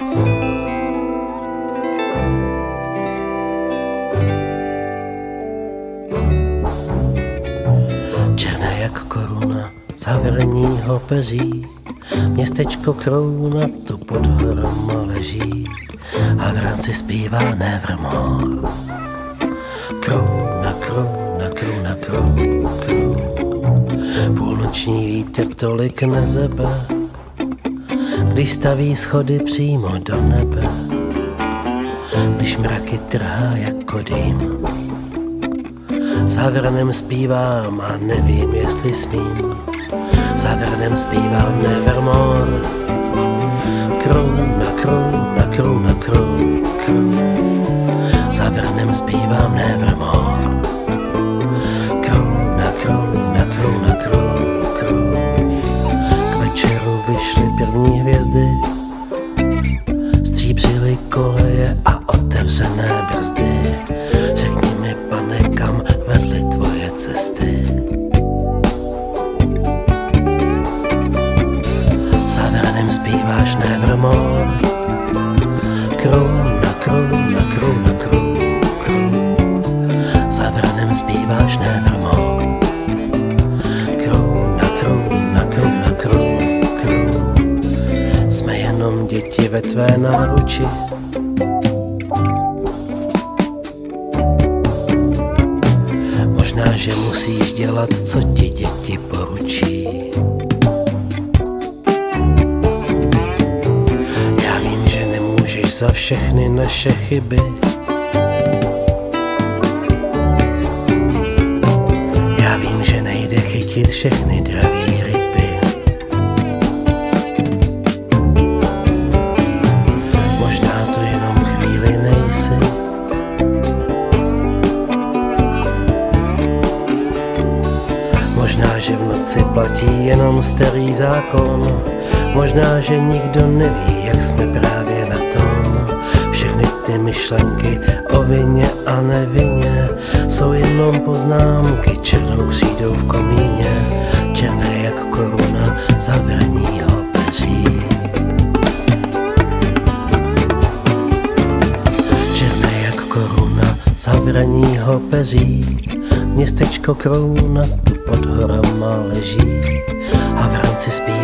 Černé jak koruna zavrního peří, městečko Krouna tu pod horama leží a v rámci zpívá Nevermore. Krouna, krouna, krouna, krouna, krouna. Půlnoční vítr tolik nezebe, když staví schody přímo do nebe, když mraky trhá jako dým. Závěrnem zpívám a nevím, jestli smím. Závěrnem zpívám Nevermore. Krona, krona, krona, krona, krona. Závěrnem zpívám Nevermore. Krona, krona, krona, krona, krona. K večeru vyšly první hvězdy, stříbřily koleje a otevřené brzdy. Řekni mi, pane, kam vedly tvoje cesty. Závěrem zpíváš Nevermore. Tvé náruči. Možná, že musíš dělat, co ti děti poručí. Já vím, že nemůžeš za všechny naše chyby. Já vím, že nejde chytit všechny draví Možná, že v noci platí jenom starý zákon. Možná, že nikdo neví, jak jsme právě na tom. Všechny ty myšlenky o vině a nevině jsou jenom poznámky černou přídou v komíně. Černé jak koruna zavrního peří. Černé jak koruna zavraního peří. Městečko Krouna tu pod horama leží a v rámci Nevermore.